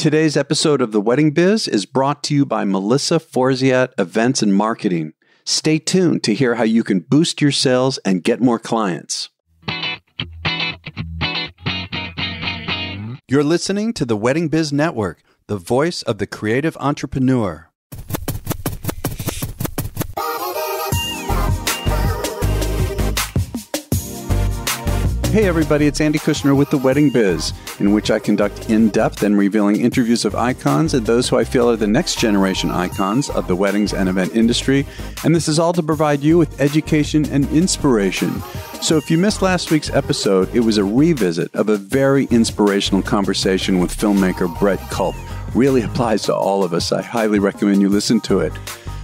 Today's episode of The Wedding Biz is brought to you by Melissa Forziat Events and Marketing. Stay tuned to hear how you can boost your sales and get more clients. You're listening to the Wedding Biz Network, the voice of the creative entrepreneur. Hey, everybody, it's Andy Kushner with The Wedding Biz, in which I conduct in depth and revealing interviews of icons and those who I feel are the next generation icons of the weddings and event industry. And this is all to provide you with education and inspiration. So, if you missed last week's episode, it was a revisit of a very inspirational conversation with filmmaker Brett Culp. Really applies to all of us. I highly recommend you listen to it.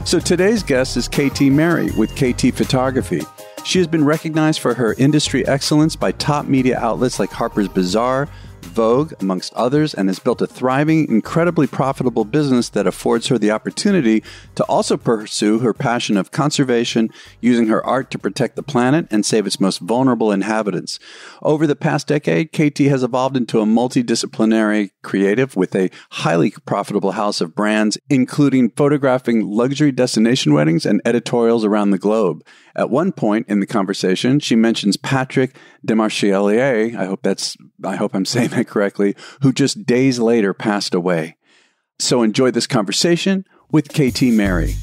So, today's guest is KT Merry with KT Photography. She has been recognized for her industry excellence by top media outlets like Harper's Bazaar, Vogue, amongst others, and has built a thriving, incredibly profitable business that affords her the opportunity to also pursue her passion of conservation, using her art to protect the planet and save its most vulnerable inhabitants. Over the past decade, KT has evolved into a multidisciplinary creative with a highly profitable house of brands, including photographing luxury destination weddings and editorials around the globe. At one point in the conversation, she mentions Patrick Demarchelier. I hope that's I hope I'm saying that correctly, who just days later passed away. So enjoy this conversation with KT Merry.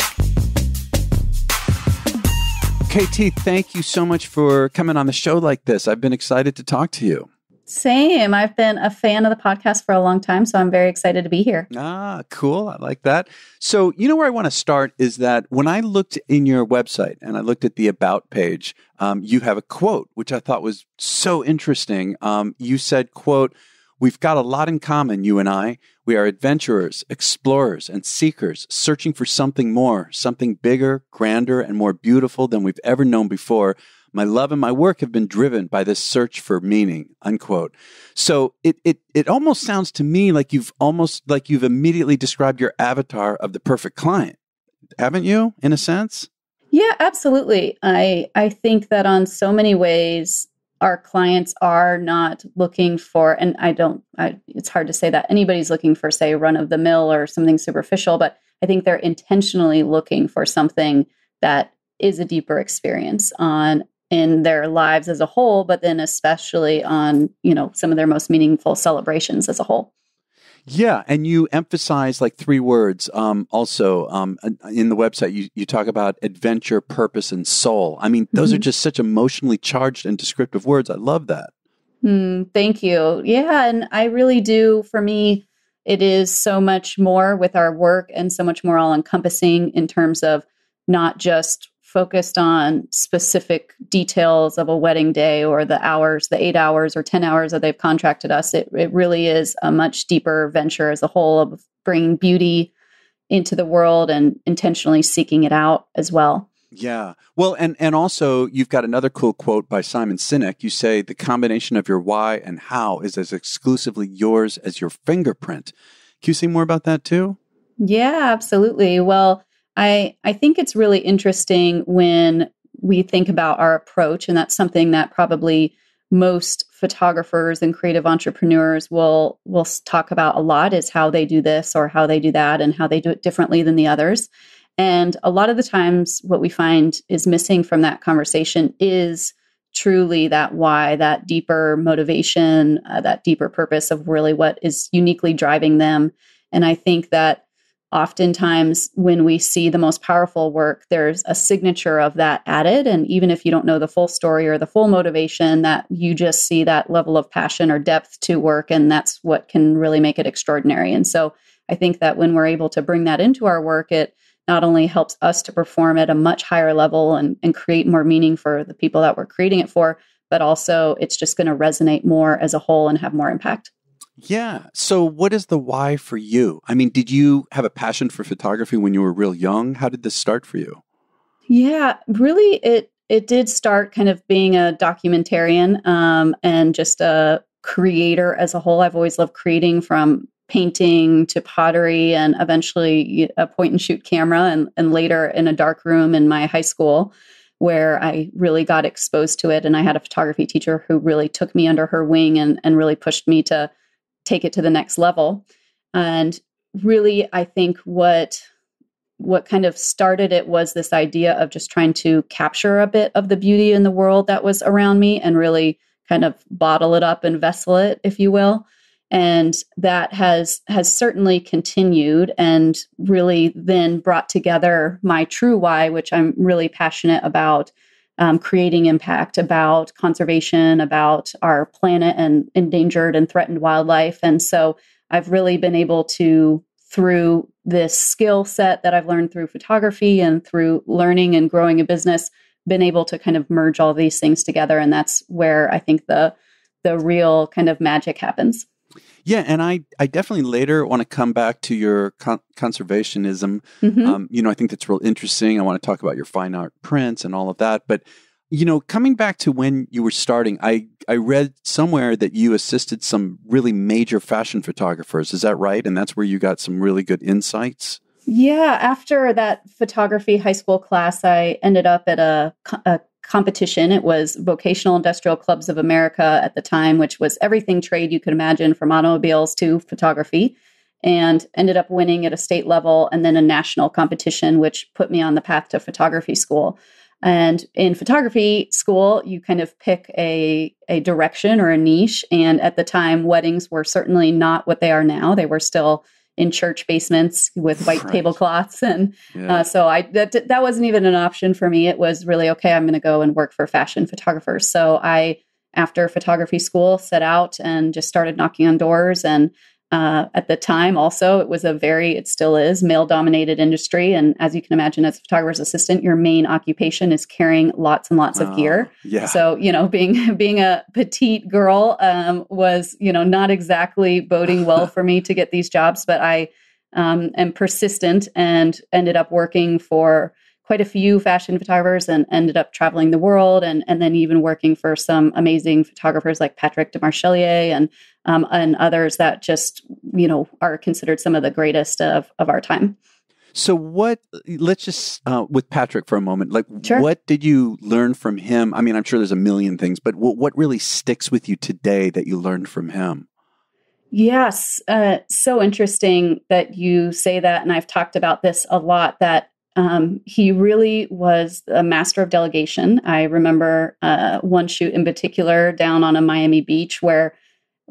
KT, thank you so much for coming on the show like this. I've been excited to talk to you. Same. I've been a fan of the podcast for a long time, so I'm very excited to be here. Ah, cool. I like that. So, you know where I want to start is that when I looked in your website and I looked at the About page, um, you have a quote which I thought was so interesting. Um, you said, "quote We've got a lot in common, you and I. We are adventurers, explorers, and seekers, searching for something more, something bigger, grander, and more beautiful than we've ever known before." My love and my work have been driven by this search for meaning, unquote. So it, it, it almost sounds to me like you've almost, like you've immediately described your avatar of the perfect client. Haven't you, in a sense? Yeah, absolutely. I, I think that on so many ways, our clients are not looking for, and I don't, I, it's hard to say that anybody's looking for, say, run of the mill or something superficial, but I think they're intentionally looking for something that is a deeper experience on in their lives as a whole, but then especially on, you know, some of their most meaningful celebrations as a whole. Yeah, and you emphasize like three words. Um, also, um, in the website, you, you talk about adventure, purpose, and soul. I mean, those mm-hmm. are just such emotionally charged and descriptive words. I love that. Mm, thank you. Yeah, and I really do. For me, it is so much more with our work and so much more all encompassing in terms of not just focused on specific details of a wedding day or the hours, the eight hours or 10 hours that they've contracted us. It, it really is a much deeper venture as a whole of bringing beauty into the world and intentionally seeking it out as well. Yeah. Well, and and also you've got another cool quote by Simon Sinek. You say the combination of your why and how is as exclusively yours as your fingerprint. Can you say more about that too? Yeah, absolutely. Well, I, I think it's really interesting when we think about our approach, and that's something that probably most photographers and creative entrepreneurs will will talk about a lot is how they do this or how they do that and how they do it differently than the others. And a lot of the times what we find is missing from that conversation is truly that why, that deeper motivation, uh, that deeper purpose of really what is uniquely driving them. And I think that oftentimes when we see the most powerful work there's a signature of that added. And even if you don't know the full story or the full motivation that you just see that level of passion or depth to work and that's what can really make it extraordinary. And so i think that when we're able to bring that into our work it not only helps us to perform at a much higher level and, and create more meaning for the people that we're creating it for but also it's just going to resonate more as a whole and have more impact yeah. So, what is the why for you? I mean, did you have a passion for photography when you were real young? How did this start for you? Yeah, really, it it did start kind of being a documentarian um, and just a creator as a whole. I've always loved creating from painting to pottery and eventually a point and shoot camera and, and later in a dark room in my high school where I really got exposed to it. And I had a photography teacher who really took me under her wing and, and really pushed me to take it to the next level. And really, I think what what kind of started it was this idea of just trying to capture a bit of the beauty in the world that was around me and really kind of bottle it up and vessel it, if you will. And that has has certainly continued and really then brought together my true why, which I'm really passionate about um, creating impact, about conservation, about our planet and endangered and threatened wildlife. And so I've really been able to, through this skill set that I've learned through photography and through learning and growing a business, been able to kind of merge all these things together. And that's where I think the the real kind of magic happens. Yeah, and I, I definitely later want to come back to your con- conservationism. Mm-hmm. Um, you know, I think that's real interesting. I want to talk about your fine art prints and all of that. But you know, coming back to when you were starting, I I read somewhere that you assisted some really major fashion photographers. Is that right? And that's where you got some really good insights. Yeah, after that photography high school class, I ended up at a, a competition. It was Vocational Industrial Clubs of America at the time, which was everything trade you could imagine from automobiles to photography, and ended up winning at a state level and then a national competition, which put me on the path to photography school. And in photography school, you kind of pick a, a direction or a niche. And at the time, weddings were certainly not what they are now. They were still in church basements with white right. tablecloths and yeah. uh, so i that, that wasn't even an option for me it was really okay i'm going to go and work for fashion photographers so i after photography school set out and just started knocking on doors and uh, at the time, also, it was a very, it still is, male dominated industry. And as you can imagine, as a photographer's assistant, your main occupation is carrying lots and lots of gear. Yeah. So, you know, being being a petite girl um, was, you know, not exactly boding well for me to get these jobs, but I um, am persistent and ended up working for quite a few fashion photographers and ended up traveling the world and, and then even working for some amazing photographers like Patrick Demarchelier and um, and others that just you know are considered some of the greatest of, of our time. So what let's just uh, with Patrick for a moment. Like sure. what did you learn from him? I mean, I'm sure there's a million things, but what, what really sticks with you today that you learned from him? Yes, uh, so interesting that you say that, and I've talked about this a lot. That um, he really was a master of delegation. I remember uh, one shoot in particular down on a Miami beach where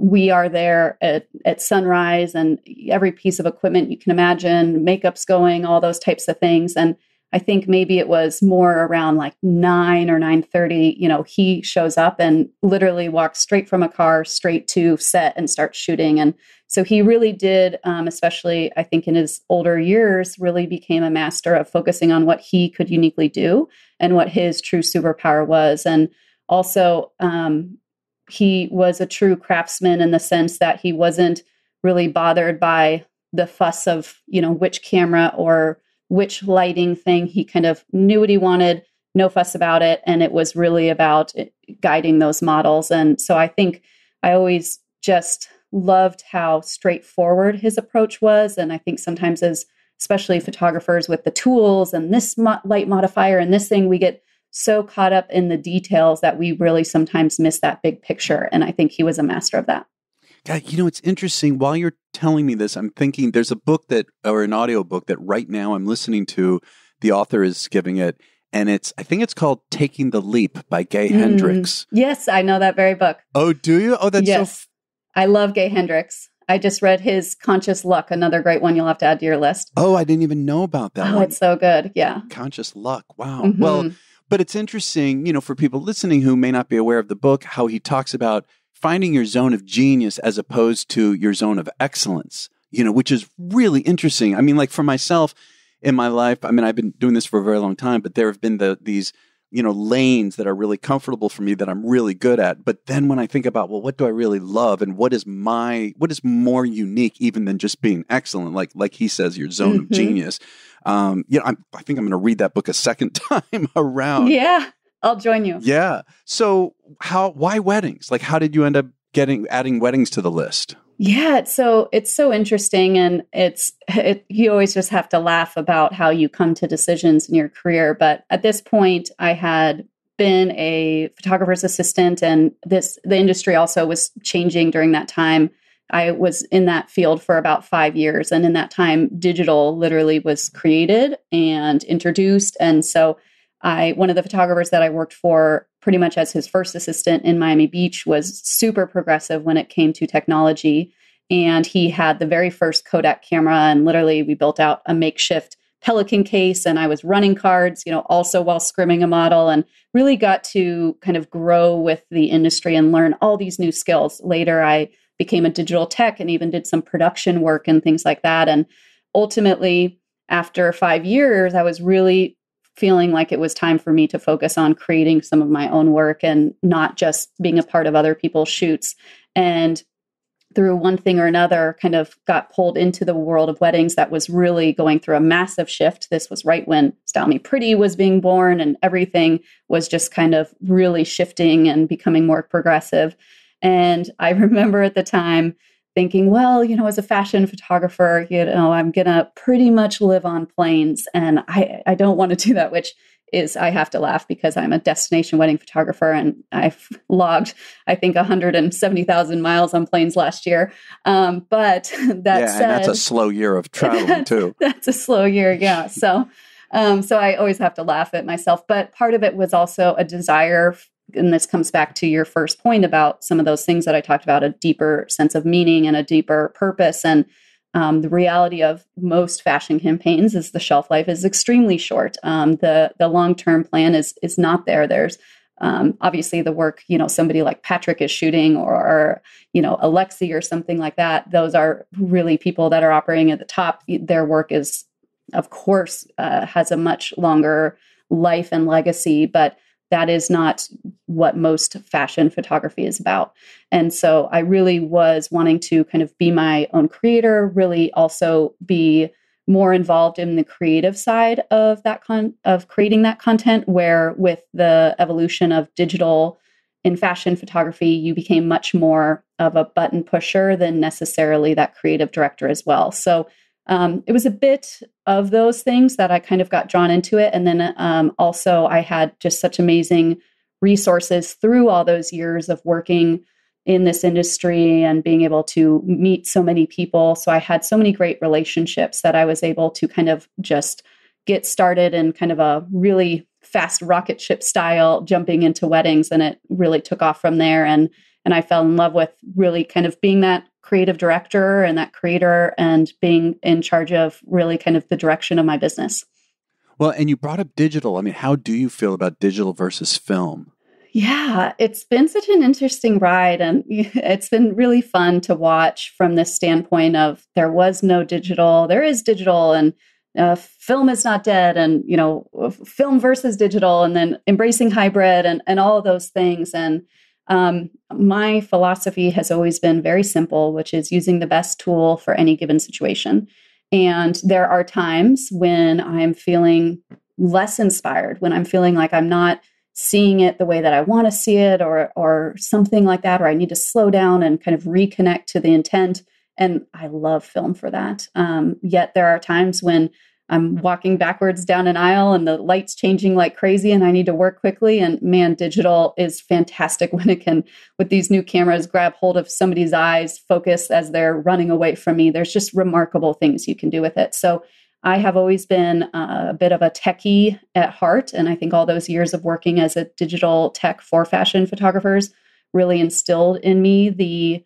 we are there at, at sunrise and every piece of equipment you can imagine, makeup's going, all those types of things. And I think maybe it was more around like nine or nine thirty. You know, he shows up and literally walks straight from a car straight to set and starts shooting. And so he really did, um, especially I think in his older years, really became a master of focusing on what he could uniquely do and what his true superpower was. And also, um, he was a true craftsman in the sense that he wasn't really bothered by the fuss of you know which camera or which lighting thing. He kind of knew what he wanted, no fuss about it. And it was really about eh, guiding those models. And so I think I always just loved how straightforward his approach was. And I think sometimes as especially photographers with the tools and this mo- light modifier and this thing, we get so caught up in the details that we really sometimes miss that big picture. And I think he was a master of that. God, you know, it's interesting. While you're telling me this, I'm thinking there's a book that, or an audio book that right now I'm listening to. The author is giving it, and it's, I think it's called Taking the Leap by Gay mm. Hendricks. Yes, I know that very book. Oh, do you? Oh, that's yes. so. F- I love Gay Hendricks. I just read his Conscious Luck, another great one you'll have to add to your list. Oh, I didn't even know about that. Oh, one. it's so good. Yeah. Conscious Luck. Wow. Mm-hmm. Well, but it's interesting, you know, for people listening who may not be aware of the book, how he talks about finding your zone of genius as opposed to your zone of excellence, you know, which is really interesting. I mean, like for myself in my life, I mean, I've been doing this for a very long time, but there have been the, these, you know, lanes that are really comfortable for me that I'm really good at. But then when I think about, well, what do I really love and what is my, what is more unique even than just being excellent? Like, like he says, your zone mm-hmm. of genius. Um, you know, I'm, I think I'm going to read that book a second time around. Yeah. I'll join you. Yeah. So how why weddings? Like how did you end up getting adding weddings to the list? Yeah, so it's so interesting and it's it, you always just have to laugh about how you come to decisions in your career, but at this point I had been a photographer's assistant and this the industry also was changing during that time. I was in that field for about five years. And in that time, digital literally was created and introduced. And so I, one of the photographers that I worked for pretty much as his first assistant in Miami Beach was super progressive when it came to technology. And he had the very first Kodak camera. And literally, we built out a makeshift Pelican case and I was running cards, you know, also while scrimming a model and really got to kind of grow with the industry and learn all these new skills. Later, I became a digital tech and even did some production work and things like that. And ultimately, after five years, I was really feeling like it was time for me to focus on creating some of my own work and not just being a part of other people's shoots. And through one thing or another, kind of got pulled into the world of weddings that was really going through a massive shift. This was right when Style Me Pretty was being born, and everything was just kind of really shifting and becoming more progressive. And I remember at the time thinking, well, you know, as a fashion photographer, you know, I'm going to pretty much live on planes and I, I don't want to do that, which is I have to laugh because I'm a destination wedding photographer and I've logged, I think, 170,000 miles on planes last year. Um, but that yeah, said, that's a slow year of traveling too. that's a slow year, yeah. So, um, so I always have to laugh at myself. But part of it was also a desire, and this comes back to your first point about some of those things that I talked about, a deeper sense of meaning and a deeper purpose and um, the reality of most fashion campaigns is the shelf life is extremely short. Um, the the long term plan is is not there. There's um, obviously the work you know somebody like Patrick is shooting or, or you know Alexi or something like that. Those are really people that are operating at the top. Their work is of course uh, has a much longer life and legacy, but that is not what most fashion photography is about. And so I really was wanting to kind of be my own creator, really also be more involved in the creative side of that con of creating that content where with the evolution of digital in fashion photography you became much more of a button pusher than necessarily that creative director as well so um, it was a bit of those things that I kind of got drawn into it. And then um, also, I had just such amazing resources through all those years of working in this industry and being able to meet so many people. So I had so many great relationships that I was able to kind of just get started in kind of a really fast rocket ship style jumping into weddings and it really took off from there and and I fell in love with really kind of being that creative director and that creator and being in charge of really kind of the direction of my business. Well, and you brought up digital. I mean, how do you feel about digital versus film? Yeah, it's been such an interesting ride and it's been really fun to watch from this standpoint of there was no digital, there is digital and uh, film is not dead and you know film versus digital and then embracing hybrid and and all of those things and um, my philosophy has always been very simple, which is using the best tool for any given situation. And there are times when I'm feeling less inspired, when I'm feeling like I'm not seeing it the way that I want to see it, or or something like that, or I need to slow down and kind of reconnect to the intent. And I love film for that. Um, yet there are times when I'm walking backwards down an aisle and the light's changing like crazy and I need to work quickly. And man, digital is fantastic when it can, with these new cameras, grab hold of somebody's eyes, focus as they're running away from me. There's just remarkable things you can do with it. So I have always been uh, a bit of a techie at heart. And I think all those years of working as a digital tech for fashion photographers really instilled in me the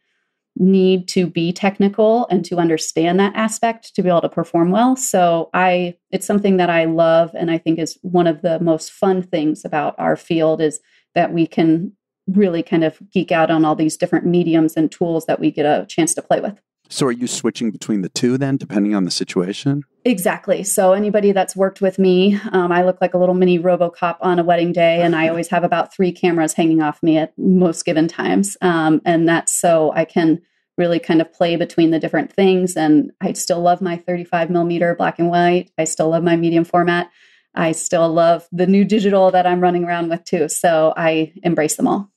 need to be technical and to understand that aspect to be able to perform well. So I it's something that I love and I think is one of the most fun things about our field is that we can really kind of geek out on all these different mediums and tools that we get a chance to play with. So are you switching between the two then, depending on the situation? Exactly. So anybody that's worked with me, um, I look like a little mini RoboCop on a wedding day, and I always have about three cameras hanging off me at most given times, um, and that's so I can really kind of play between the different things. And I still love my 35 millimeter black and white. I still love my medium format. I still love the new digital that I'm running around with too. So I embrace them all.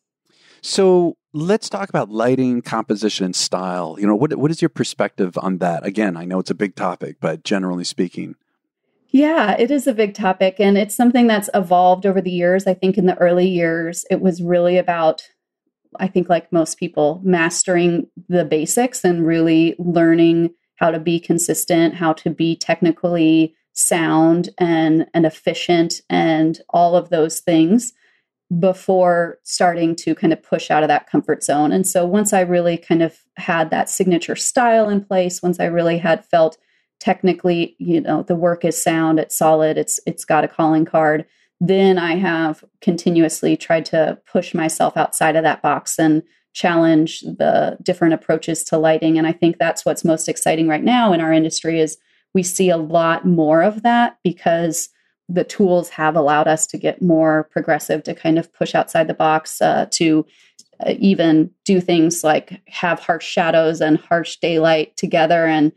So let's talk about lighting, composition, and style. You know, what what is your perspective on that? Again, I know it's a big topic, but generally speaking. Yeah, it is a big topic and it's something that's evolved over the years. I think in the early years, it was really about I think, like most people, mastering the basics and really learning how to be consistent, how to be technically sound and, and efficient, and all of those things before starting to kind of push out of that comfort zone. And so once I really kind of had that signature style in place, once I really had felt technically, you know, the work is sound, it's solid, it's it's got a calling card, then I have continuously tried to push myself outside of that box and challenge the different approaches to lighting and I think that's what's most exciting right now in our industry is we see a lot more of that because the tools have allowed us to get more progressive to kind of push outside the box uh, to uh, even do things like have harsh shadows and harsh daylight together and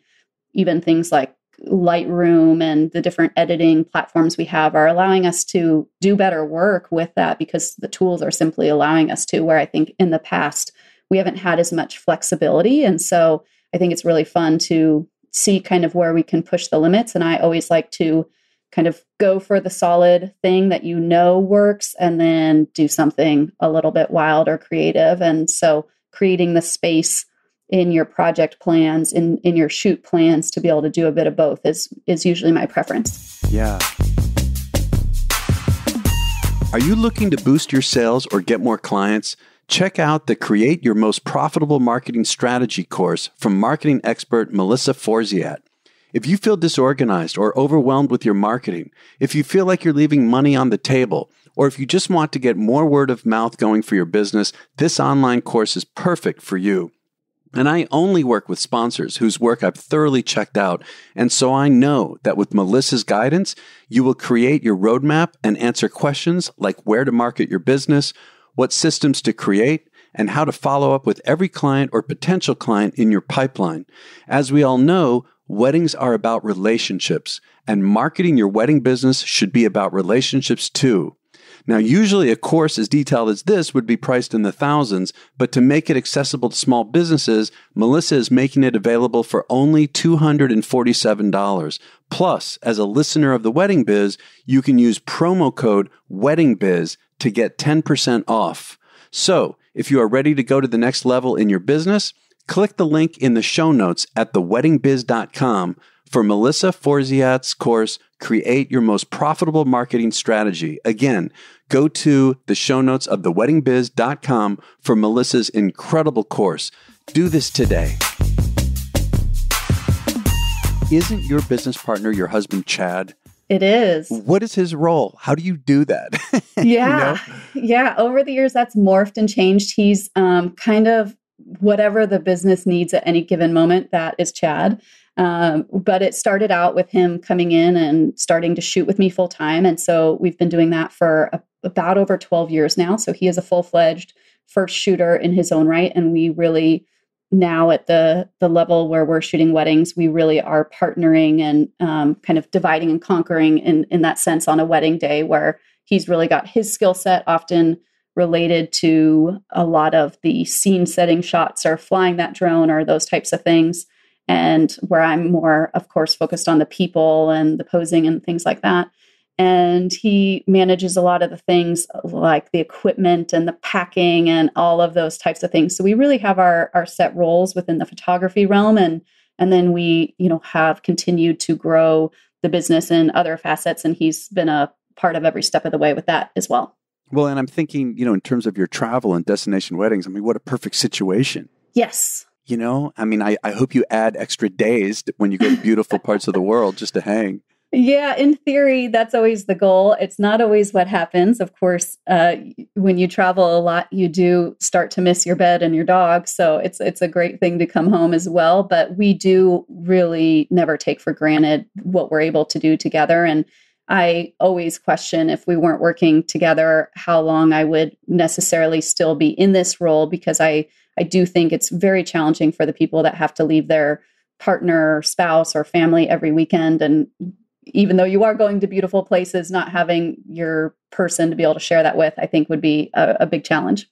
even things like Lightroom and the different editing platforms we have are allowing us to do better work with that because the tools are simply allowing us to. Where I think in the past, we haven't had as much flexibility. And so I think it's really fun to see kind of where we can push the limits. And I always like to kind of go for the solid thing that you know works and then do something a little bit wild or creative. And so creating the space in your project plans in in your shoot plans to be able to do a bit of both is is usually my preference. Yeah. Are you looking to boost your sales or get more clients? Check out the create your most profitable marketing strategy course from marketing expert melissa forziat if you feel disorganized or overwhelmed with your marketing if you feel like you're leaving money on the table or if you just want to get more word of mouth going for your business, this online course is perfect for you. And I only work with sponsors whose work I've thoroughly checked out. And so I know that with Melissa's guidance, you will create your roadmap and answer questions like where to market your business, what systems to create, and how to follow up with every client or potential client in your pipeline. As we all know, weddings are about relationships, and marketing your wedding business should be about relationships too. Now, usually a course as detailed as this would be priced in the thousands, but to make it accessible to small businesses, Melissa is making it available for only $247. Plus, as a listener of the Wedding Biz, you can use promo code WeddingBiz to get 10% off. So, if you are ready to go to the next level in your business, click the link in the show notes at theweddingbiz.com for Melissa Forziat's course, Create Your Most Profitable Marketing Strategy. Again, go to the show notes of theweddingbiz.com for Melissa's incredible course. Do this today. Isn't your business partner your husband, Chad? It is. What is his role? How do you do that? yeah. you know? Yeah. Over the years, that's morphed and changed. He's um, kind of whatever the business needs at any given moment, that is Chad. Um, but it started out with him coming in and starting to shoot with me full time. And so we've been doing that for a, about over 12 years now. So he is a full fledged first shooter in his own right. And we really, now at the the level where we're shooting weddings, we really are partnering and um, kind of dividing and conquering in in that sense on a wedding day where he's really got his skill set often related to a lot of the scene setting shots or flying that drone or those types of things and where I'm more, of course, focused on the people and the posing and things like that. And he manages a lot of the things like the equipment and the packing and all of those types of things. So we really have our our set roles within the photography realm, and and then we you know have continued to grow the business in other facets, and he's been a part of every step of the way with that as well. Well, and I'm thinking, you know, in terms of your travel and destination weddings, I mean, what a perfect situation. Yes, you know, I mean, I, I hope you add extra days when you go to beautiful parts of the world just to hang. Yeah, in theory, that's always the goal. It's not always what happens. Of course, uh, when you travel a lot, you do start to miss your bed and your dog. So it's it's a great thing to come home as well. But we do really never take for granted what we're able to do together. And I always question if we weren't working together, how long I would necessarily still be in this role because I I do think it's very challenging for the people that have to leave their partner, spouse, or family every weekend. And even though you are going to beautiful places, not having your person to be able to share that with, I think would be a, a big challenge.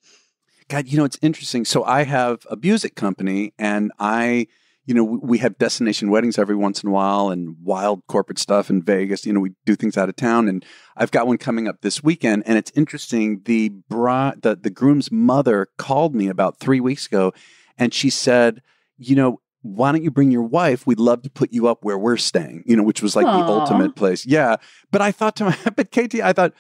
God, you know, it's interesting. So I have a music company and I you know, we have destination weddings every once in a while and wild corporate stuff in Vegas. You know, we do things out of town, and I've got one coming up this weekend. And it's interesting. The bride, the the groom's mother called me about three weeks ago, and she said, you know, why don't you bring your wife? We'd love to put you up where we're staying, you know, which was like Aww. the ultimate place. Yeah. But I thought to my, but KT, I thought,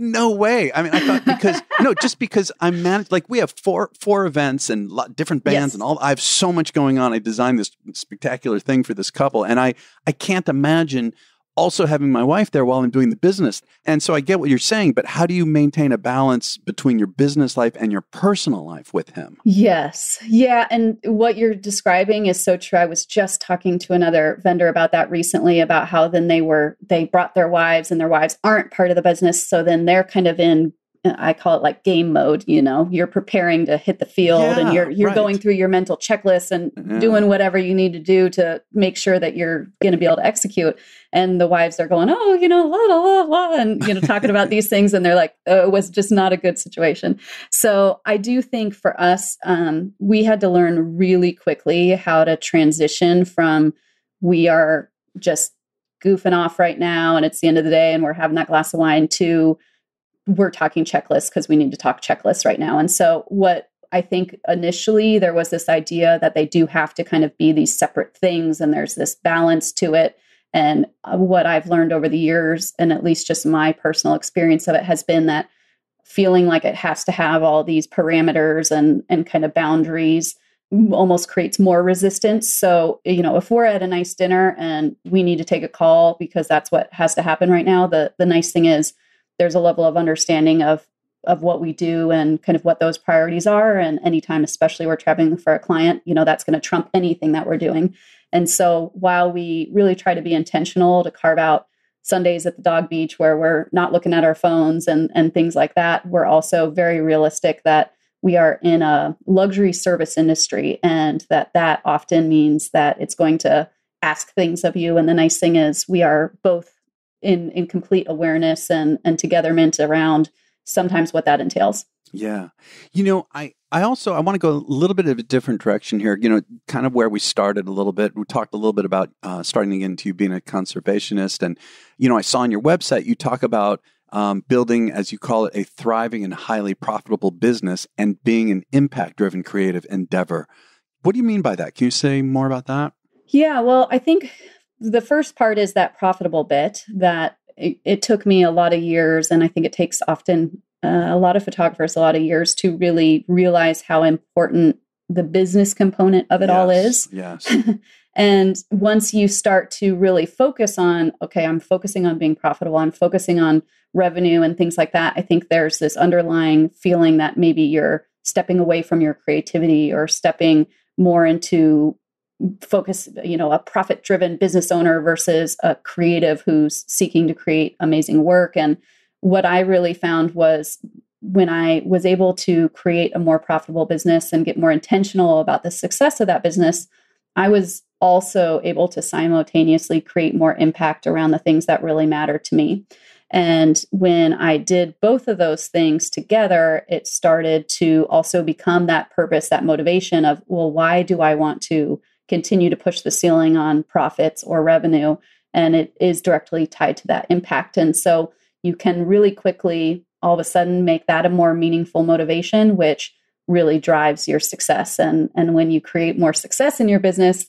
no way. I mean, I thought because no, just because I'm managed. Like we have four four events and lot, different bands yes. and all. I have so much going on. I designed this spectacular thing for this couple, and I I can't imagine also having my wife there while I'm doing the business. And so I get what you're saying, but how do you maintain a balance between your business life and your personal life with him? Yes. Yeah. And what you're describing is so true. I was just talking to another vendor about that recently about how then they were, they brought their wives and their wives aren't part of the business. So then they're kind of in I call it like game mode, you know, you're preparing to hit the field yeah, and you're you're right. going through your mental checklist and yeah. doing whatever you need to do to make sure that you're going to be able to execute. And the wives are going, "Oh, you know, la la la la," and you know, talking about these things, and they're like, oh, "It was just not a good situation." So I do think for us, um, we had to learn really quickly how to transition from we are just goofing off right now, and it's the end of the day, and we're having that glass of wine to we're talking checklists because we need to talk checklists right now. And so, what I think initially there was this idea that they do have to kind of be these separate things and there's this balance to it. And uh, what I've learned over the years, and at least just my personal experience of it, has been that feeling like it has to have all these parameters and, and kind of boundaries almost creates more resistance. So, you know, if we're at a nice dinner and we need to take a call because that's what has to happen right now, the, the nice thing is there's a level of understanding of of what we do and kind of what those priorities are. And anytime especially we're traveling for a client you know that's going to trump anything that we're doing. And so while we really try to be intentional to carve out sundays at the dog beach where we're not looking at our phones and and things like that we're also very realistic that we are in a luxury service industry and that that often means that it's going to ask things of you. And the nice thing is we are both in in complete awareness and and togetherness around sometimes what that entails. Yeah. You know, I I also I want to go a little bit of a different direction here. You know, kind of where we started a little bit. We talked a little bit about uh, starting into being a conservationist, and you know, I saw on your website you talk about um, building, as you call it, a thriving and highly profitable business, and being an impact-driven creative endeavor. What do you mean by that? Can you say more about that? Yeah, well, I think the first part is that profitable bit that it, it, took me a lot of years, and I think it takes often uh, a lot of photographers a lot of years to really realize how important the business component of it yes, all is. Yes. and once you start to really focus on, okay, I'm focusing on being profitable, I'm focusing on revenue and things like that, I think there's this underlying feeling that maybe you're stepping away from your creativity or stepping more into focus you know a profit driven business owner versus a creative who's seeking to create amazing work. And what i really found was when i was able to create a more profitable business and get more intentional about the success of that business i was also able to simultaneously create more impact around the things that really matter to me. And when I did both of those things together, it started to also become that purpose, that motivation of, well, why do I want to continue to push the ceiling on profits or revenue. And it is directly tied to that impact. And so you can really quickly all of a sudden make that a more meaningful motivation, which really drives your success. And, and when you create more success in your business,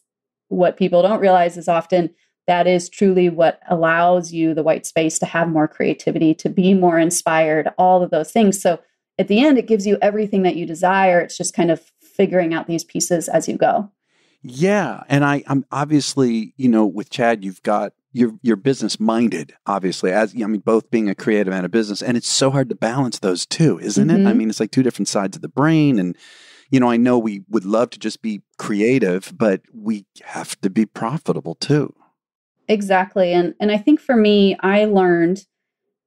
what people don't realize is often that is truly what allows you the white space to have more creativity, to be more inspired, all of those things. So at the end, it gives you everything that you desire. It's just kind of figuring out these pieces as you go. Yeah, and I, I'm obviously, you know, with Chad, you've got you're you're business minded, obviously. As I mean, both being a creative and a business, and it's so hard to balance those two, isn't mm-hmm. it? I mm-hmm. mean, it's like two different sides of the brain, and you know, I know we would love to just be creative, but we have to be profitable too. Exactly, and and I think for me, I learned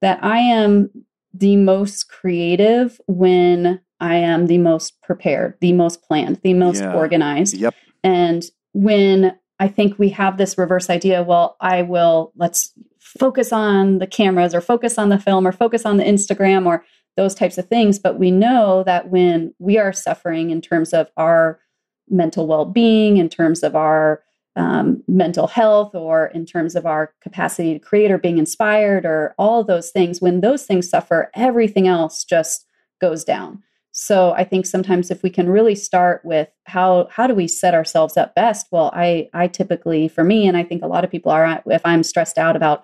that I am the most creative when I am the most prepared, the most planned, the most yeah. organized. Yep. And when I think we have this reverse idea, well, I will, let's focus on the cameras or focus on the film or focus on the Instagram or those types of things. But we know that when we are suffering in terms of our mental well being, in terms of our um, mental health, or in terms of our capacity to create or being inspired, or all those things, when those things suffer, everything else just goes down. So I think sometimes if we can really start with how how do we set ourselves up best? Well, I I typically for me and I think a lot of people are if I'm stressed out about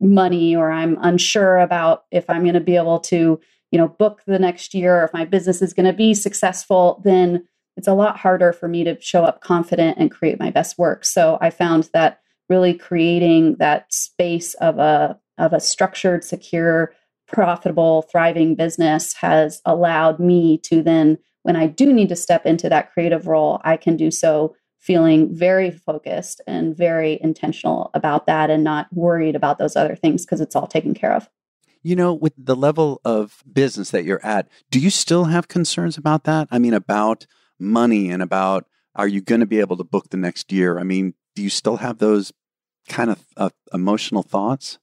money or I'm unsure about if I'm going to be able to, you know, book the next year or if my business is going to be successful, then it's a lot harder for me to show up confident and create my best work. So I found that really creating that space of a of a structured, secure, profitable, thriving business has allowed me to then when I do need to step into that creative role, I can do so feeling very focused and very intentional about that and not worried about those other things because it's all taken care of. You know, with the level of business that you're at, do you still have concerns about that? I mean, about money and about are you going to be able to book the next year? I mean, do you still have those kind of uh, emotional thoughts?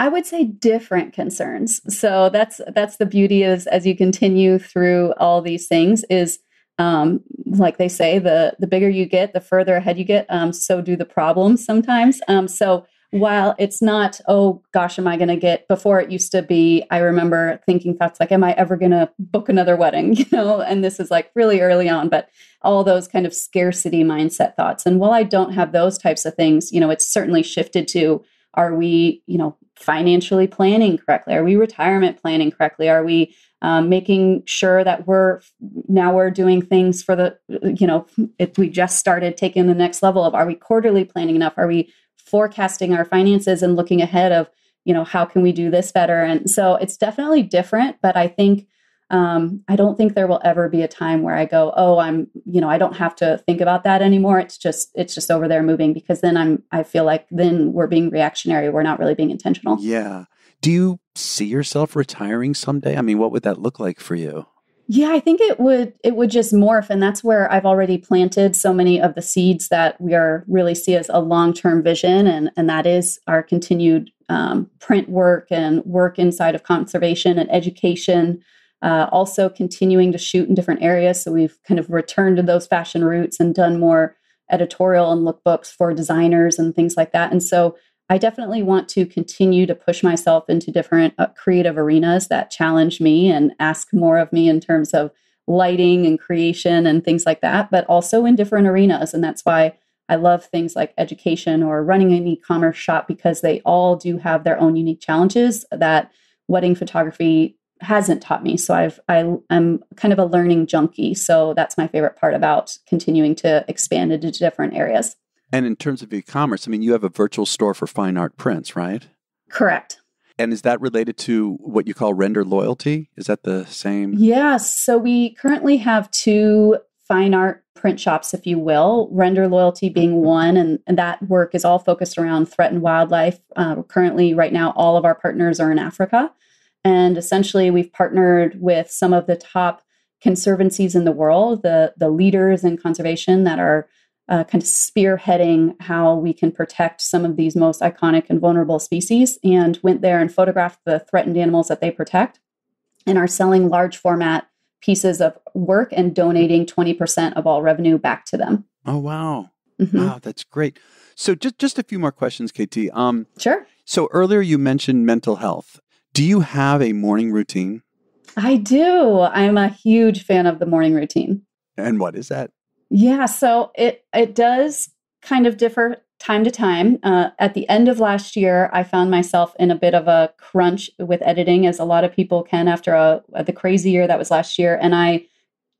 I would say different concerns. So that's that's the beauty is as you continue through all these things is um, like they say the the bigger you get, the further ahead you get. Um, so do the problems sometimes. Um, so while it's not, oh gosh, am I going to get, before it used to be, I remember thinking thoughts like, am I ever going to book another wedding? You know, and this is like really early on, but all those kind of scarcity mindset thoughts. And while I don't have those types of things, you know, it's certainly shifted to, are we, you know, financially planning correctly? Are we retirement planning correctly? Are we um, making sure that we're now we're doing things for the, you know, if we just started taking the next level of, are we quarterly planning enough? Are we forecasting our finances and looking ahead of you know how can we do this better and so it's definitely different but i think um, i don't think there will ever be a time where i go oh i'm you know i don't have to think about that anymore. It's just it's just over there moving because then i'm i feel like then we're being reactionary. We're not really being intentional. Yeah. Do you see yourself retiring someday? I mean what would that look like for you? Yeah, I think it would it would just morph and that's where I've already planted so many of the seeds that we are really see as a long-term vision and and that is our continued um, print work and work inside of conservation and education. Uh, also continuing to shoot in different areas. So we've kind of returned to those fashion roots and done more editorial and lookbooks for designers and things like that. And so I definitely want to continue to push myself into different uh, creative arenas that challenge me and ask more of me in terms of lighting and creation and things like that, but also in different arenas. And that's why I love things like education or running an e commerce shop because they all do have their own unique challenges that wedding photography hasn't taught me. So I've I, I'm kind of a learning junkie. So that's my favorite part about continuing to expand into different areas. And in terms of e commerce, I mean, you have a virtual store for fine art prints, right? Correct. And is that related to what you call render loyalty? Is that the same? Yes. So we currently have two fine art print shops, if you will, render loyalty being one. And, and that work is all focused around threatened wildlife. Uh, currently, right now, all of our partners are in Africa. And essentially, we've partnered with some of the top conservancies in the world, the, the leaders in conservation that are uh, kind of spearheading how we can protect some of these most iconic and vulnerable species and went there and photographed the threatened animals that they protect and are selling large format pieces of work and donating 20% of all revenue back to them. Oh, wow. Mm-hmm. Wow, that's great. So just, just a few more questions, KT. Um, sure. So earlier you mentioned mental health. Do you have a morning routine? I do. I'm a huge fan of the morning routine. And what is that? Yeah, so it it does kind of differ time to time. Uh, at the end of last year, I found myself in a bit of a crunch with editing, as a lot of people can after a, the crazy year that was last year, and I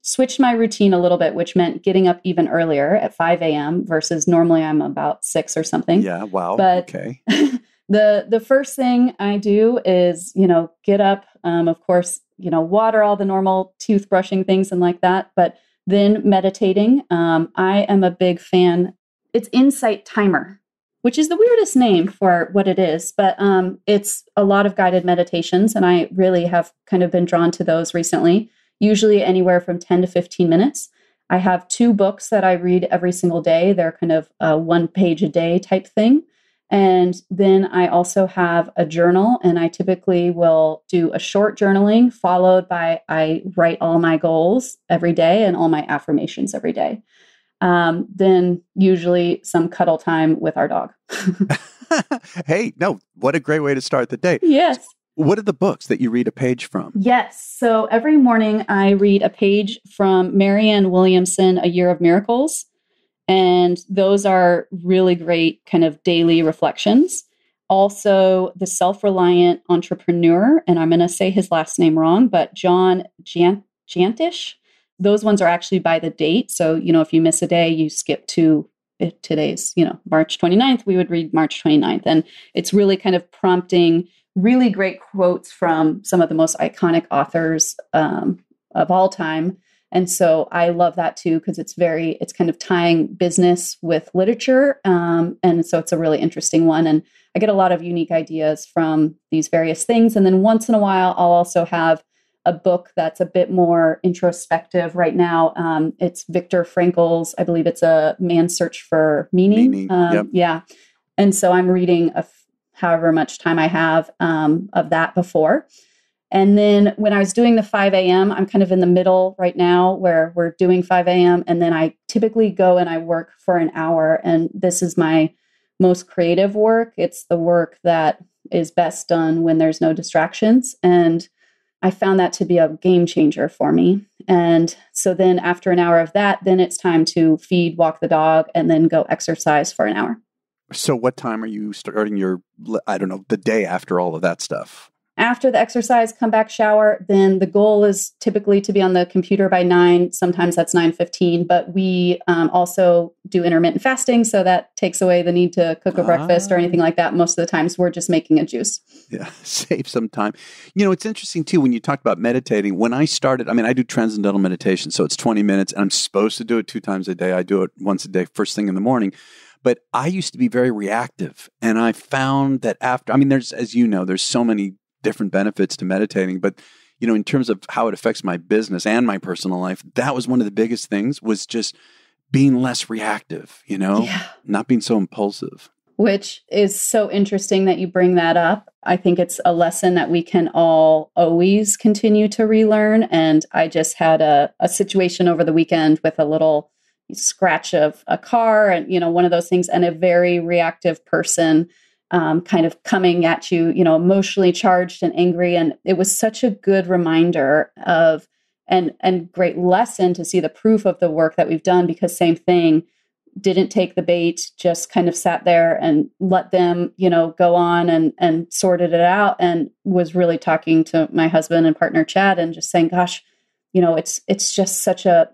switched my routine a little bit, which meant getting up even earlier at 5 a.m. versus normally I'm about six or something. Yeah, wow. But okay. the the first thing I do is you know get up, um, of course, you know water all the normal toothbrushing things and like that, but then meditating. Um, I am a big fan. It's Insight Timer, which is the weirdest name for what it is, but um, it's a lot of guided meditations, and I really have kind of been drawn to those recently. Usually anywhere from ten to fifteen minutes. I have two books that I read every single day. They're kind of a one page a day type thing. And then I also have a journal, and I typically will do a short journaling followed by I write all my goals every day and all my affirmations every day. Um, then usually some cuddle time with our dog. hey, no, what a great way to start the day. Yes. What are the books that you read a page from? Yes. So every morning I read a page from Marianne Williamson, A Year of Miracles. And those are really great kind of daily reflections. Also, The Self Reliant Entrepreneur, and I'm going to say his last name wrong, but John Jant- Jantish. Those ones are actually by the date. So, you know, if you miss a day, you skip to today's, you know, March 29th, we would read March 29th. And it's really kind of prompting really great quotes from some of the most iconic authors um, of all time and so I love that too because it's very, it's kind of tying business with literature. Um, and so it's a really interesting one. And I get a lot of unique ideas from these various things. And then once in a while, I'll also have a book that's a bit more introspective right now. Um, it's Viktor Frankl's, I believe it's a Man's Search for Meaning. Meaning um, yep. Yeah. And so I'm reading a, however much time I have um, of that before. And then when I was doing the 5 a.m., I'm kind of in the middle right now where we're doing 5 a.m. And then I typically go and I work for an hour. And this is my most creative work. It's the work that is best done when there's no distractions. And I found that to be a game changer for me. And so then after an hour of that, then it's time to feed, walk the dog, and then go exercise for an hour. So, what time are you starting your, I don't know, the day after all of that stuff? After the exercise come back shower then the goal is typically to be on the computer by 9 sometimes that's 9.15 but we um, also do intermittent fasting so that takes away the need to cook a breakfast or anything like that. Most of the times we're just making a juice. Yeah save some time. You know it's interesting too when you talk about meditating when i started i mean i do transcendental meditation so it's 20 minutes and i'm supposed to do it two times a day. I do it once a day first thing in the morning. But I used to be very reactive. And I found that after, I mean, there's, as you know, there's so many different benefits to meditating, but you know, in terms of how it affects my business and my personal life, that was one of the biggest things was just being less reactive, you know, yeah. not being so impulsive. Which is so interesting that you bring that up. I think it's a lesson that we can all always continue to relearn. And I just had a, a situation over the weekend with a little scratch of a car and, you know, one of those things, and a very reactive person um, kind of coming at you, you know, emotionally charged and angry. And it was such a good reminder of and and great lesson to see the proof of the work that we've done because same thing didn't take the bait just kind of sat there and let them you know go on and and sorted it out and was really talking to my husband and partner chad and just saying gosh you know it's it's just such a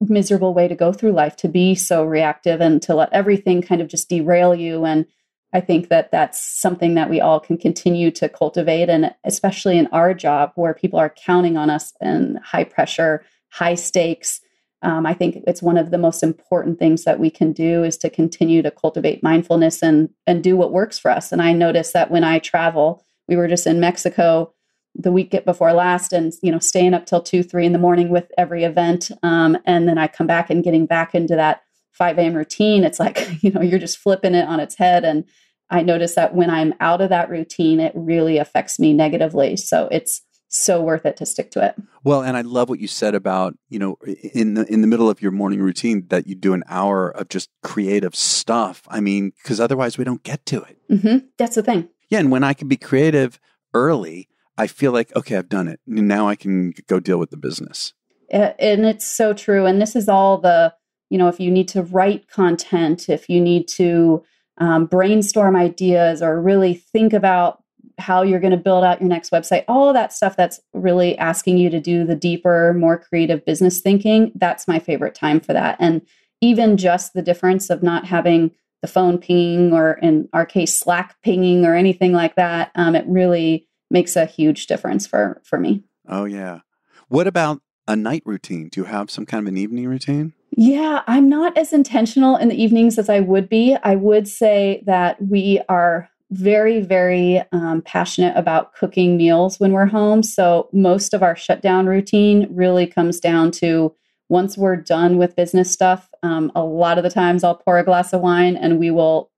miserable way to go through life to be so reactive and to let everything kind of just derail you and I think that that's something that we all can continue to cultivate. And especially in our job where people are counting on us and high pressure, high stakes. Um, I think it's one of the most important things that we can do is to continue to cultivate mindfulness and and do what works for us. And I notice that when I travel, we were just in Mexico the week before last, and you know, staying up till two, three in the morning with every event, um, and then I come back and getting back into that 5 a.m. routine. It's like you know, you're just flipping it on its head and I notice that when I'm out of that routine, it really affects me negatively. So it's so worth it to stick to it. Well, and I love what you said about, you know, in the in the middle of your morning routine that you do an hour of just creative stuff. I mean, because otherwise we don't get to it. Mm-hmm. That's the thing. Yeah, and when I can be creative early, I feel like okay, I've done it. Now I can go deal with the business. And it's so true. And this is all the, you know, if you need to write content, if you need to um, brainstorm ideas or really think about how you're going to build out your next website, all that stuff that's really asking you to do the deeper, more creative business thinking, that's my favorite time for that. And even just the difference of not having the phone pinging or in our case slack pinging or anything like that um, it really makes a huge difference for for me oh yeah what about a night routine do you have some kind of an evening routine yeah, I'm not as intentional in the evenings as I would be. I would say that we are very, very um, passionate about cooking meals when we're home. So most of our shutdown routine really comes down to once we're done with business stuff, um, a lot of the times I'll pour a glass of wine and we will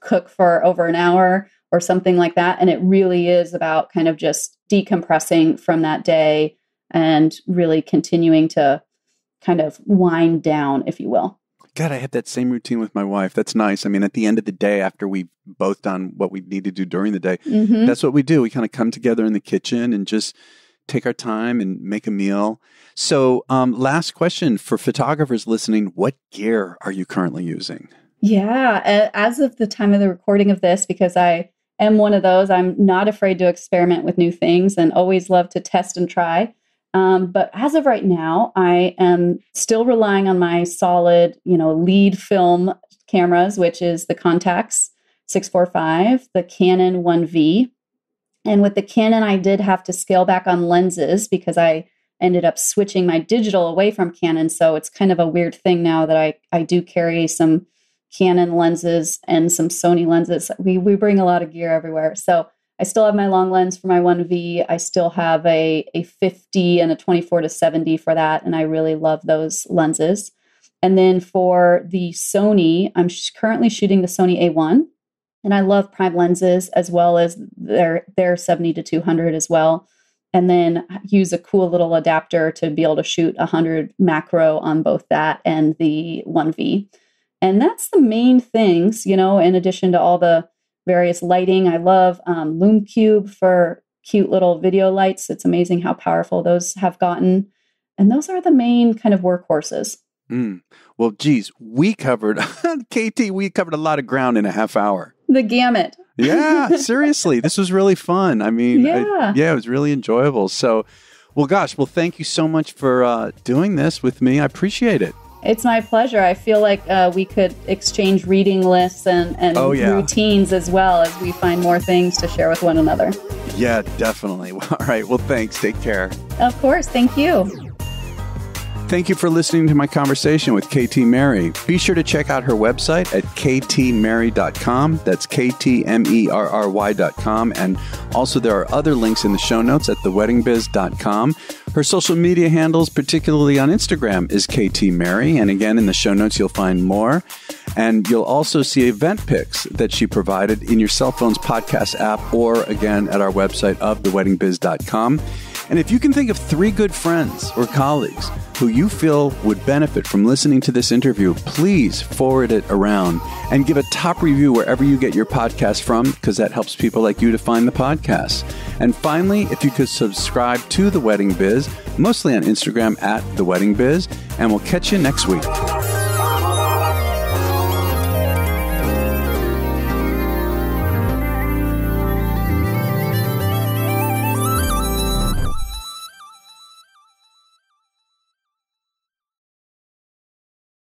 cook for over an hour or something like that. And it really is about kind of just decompressing from that day and really continuing to kind of wind down, if you will. God, I have that same routine with my wife. That's nice. I mean, at the end of the day, after we've both done what we need to do during the day, mm-hmm. that's what we do. We kind of come together in the kitchen and just take our time and make a meal. So, um, last question for photographers listening what gear are you currently using? Yeah, as of the time of the recording of this, because I am one of those, I'm not afraid to experiment with new things and always love to test and try. Um, but as of right now, I am still relying on my solid, you know, lead film cameras, which is the Contax 645, the Canon 1V. And with the Canon, I did have to scale back on lenses because I ended up switching my digital away from Canon. So it's kind of a weird thing now that I, I do carry some Canon lenses and some Sony lenses. We, we bring a lot of gear everywhere. So I still have my long lens for my 1V. I still have a, a 50 and a 24 to 70 for that. And I really love those lenses. And then for the Sony, I'm sh- currently shooting the Sony A1. And I love prime lenses as well as their, their 70 to 200 as well. And then use a cool little adapter to be able to shoot 100 macro on both that and the 1V. And that's the main things, you know, in addition to all the various lighting. I love um, Lume Cube for cute little video lights. It's amazing how powerful those have gotten. And those are the main kind of workhorses. Mm. Well, geez, we covered, KT, we covered a lot of ground in a half hour. The gamut. yeah, seriously. This was really fun. I mean, yeah, I, yeah it was really enjoyable. So, well, gosh, well, thank you so much for uh, doing this with me. I appreciate it. It's my pleasure. I feel like uh, we could exchange reading lists and, and oh, yeah. routines as well as we find more things to share with one another. Yeah, definitely. All right. Well, thanks. Take care. Of course. Thank you. Thank you for listening to my conversation with KT Merry. Be sure to check out her website at ktmerry.com. That's K-T-M-E-R-R-Y.com. And also there are other links in the show notes at theweddingbiz.com. Her social media handles, particularly on Instagram, is KT Merry. And again, in the show notes, you'll find more. And you'll also see event pics that she provided in your cell phone's podcast app or again at our website of theweddingbiz.com. And if you can think of three good friends or colleagues who you feel would benefit from listening to this interview, please forward it around and give a top review wherever you get your podcast from, because that helps people like you to find the podcast. And finally, if you could subscribe to The Wedding Biz, mostly on Instagram at The Wedding Biz, and we'll catch you next week.